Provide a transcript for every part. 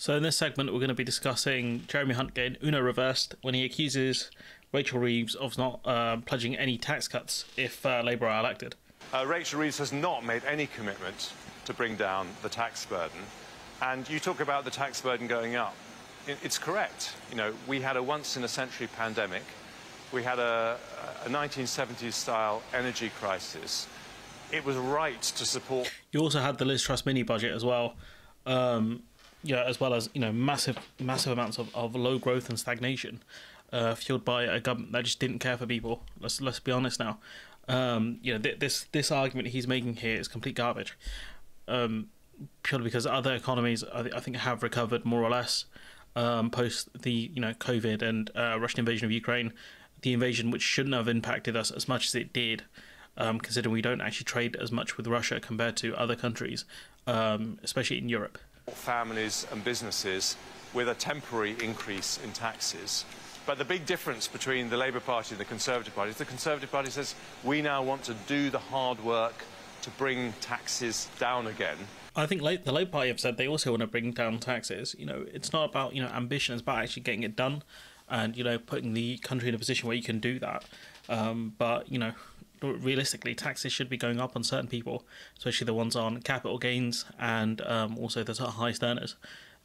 So in this segment, we're going to be discussing Jeremy Hunt getting Uno reversed when he accuses Rachel Reeves of not uh, pledging any tax cuts if uh, Labour are elected. Uh, Rachel Reeves has not made any commitment to bring down the tax burden. And you talk about the tax burden going up. It's correct. You know, we had a once-in-a-century pandemic. We had a, a 1970s style energy crisis. It was right to support. You also had the Liz Truss mini budget as well. Um, yeah, as well as you know massive massive amounts of, of low growth and stagnation, uh, fueled by a government that just didn't care for people. Let's let's be honest now. Um, you know th- this this argument he's making here is complete garbage. Um, purely because other economies I, th- I think have recovered more or less um, post the you know COVID and uh, Russian invasion of Ukraine, the invasion which shouldn't have impacted us as much as it did. Um, considering we don't actually trade as much with Russia compared to other countries, um, especially in Europe families and businesses with a temporary increase in taxes. But the big difference between the Labour Party and the Conservative Party is the Conservative Party says we now want to do the hard work to bring taxes down again. I think the Labour Party have said they also want to bring down taxes. You know, it's not about you know ambition; it's about actually getting it done, and you know putting the country in a position where you can do that. Um, but you know, realistically, taxes should be going up on certain people, especially the ones on capital gains and um, also the highest earners.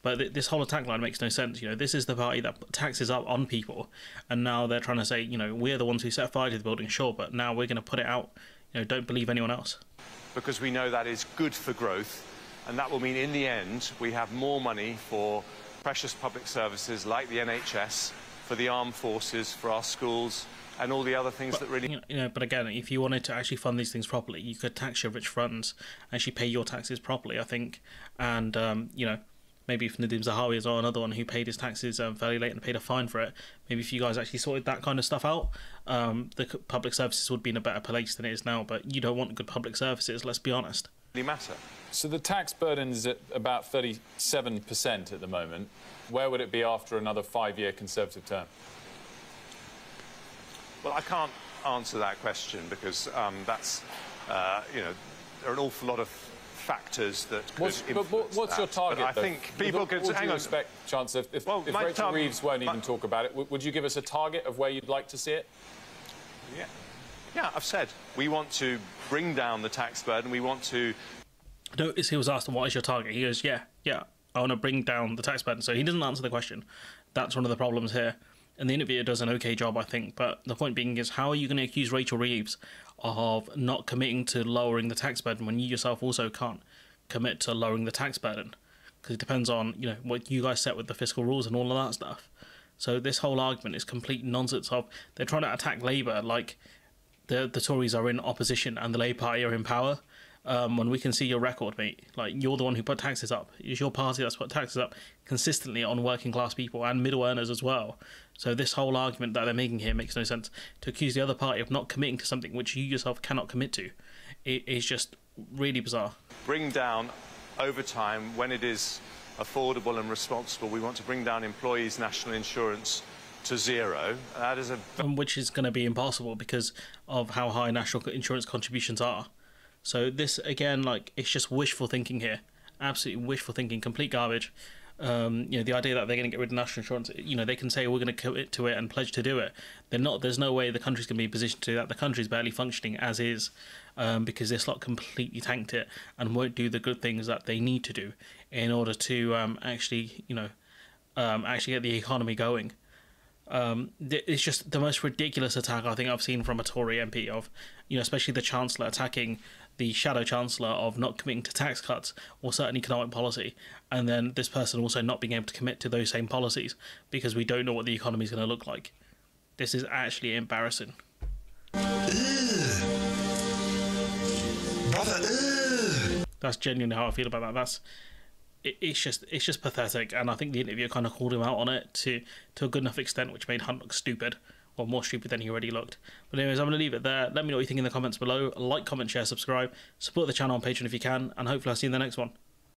But th- this whole attack line makes no sense. You know, this is the party that taxes up on people, and now they're trying to say, you know, we're the ones who set fire to the building, sure, but now we're going to put it out. You know, don't believe anyone else. Because we know that is good for growth, and that will mean in the end we have more money for precious public services like the NHS, for the armed forces, for our schools, and all the other things but, that really. You know, but again, if you wanted to actually fund these things properly, you could tax your rich funds, actually pay your taxes properly, I think, and um, you know. Maybe if Nadhim Zahawi is another one who paid his taxes um, fairly late and paid a fine for it, maybe if you guys actually sorted that kind of stuff out, um, the public services would be in a better place than it is now. But you don't want good public services, let's be honest. Matter. So the tax burden is at about 37% at the moment. Where would it be after another five-year Conservative term? Well, I can't answer that question because um, that's, uh, you know, there are an awful lot of factors that what's, but what's that. your target? But I though? think people with, could. Would hang you on. expect, Chancellor, if, well, if Rachel tar- Reeves won't my, even talk about it, would you give us a target of where you'd like to see it? Yeah, yeah. I've said we want to bring down the tax burden. We want to. Notice he was asked, "What is your target?" He goes, "Yeah, yeah, I want to bring down the tax burden." So he doesn't answer the question. That's one of the problems here and the interviewer does an okay job, I think. But the point being is, how are you going to accuse Rachel Reeves of not committing to lowering the tax burden when you yourself also can't commit to lowering the tax burden? Because it depends on you know what you guys set with the fiscal rules and all of that stuff. So this whole argument is complete nonsense. Of they're trying to attack Labour like the the Tories are in opposition and the Labour Party are in power um, when we can see your record, mate. Like you're the one who put taxes up. It's your party that's put taxes up consistently on working class people and middle earners as well. So this whole argument that they're making here makes no sense. To accuse the other party of not committing to something which you yourself cannot commit to, it is just really bizarre. Bring down over time when it is affordable and responsible. We want to bring down employees' national insurance to zero. That is a which is going to be impossible because of how high national insurance contributions are. So this again, like it's just wishful thinking here. Absolutely wishful thinking, complete garbage. Um, you know, the idea that they're going to get rid of national insurance, you know, they can say we're going to commit to it and pledge to do it. They're not. There's no way the country's going to be positioned to do that. The country's barely functioning as is um, because this lot completely tanked it and won't do the good things that they need to do in order to um, actually, you know, um, actually get the economy going. Um, it's just the most ridiculous attack I think I've seen from a Tory MP of, you know, especially the Chancellor attacking the shadow chancellor of not committing to tax cuts or certain economic policy, and then this person also not being able to commit to those same policies because we don't know what the economy is going to look like. This is actually embarrassing. That's genuinely how I feel about that. That's it, it's just it's just pathetic, and I think the interview kind of called him out on it to to a good enough extent, which made Hunt look stupid or more stupid than he already looked. But anyways, I'm going to leave it there. Let me know what you think in the comments below. Like, comment, share, subscribe. Support the channel on Patreon if you can, and hopefully I'll see you in the next one.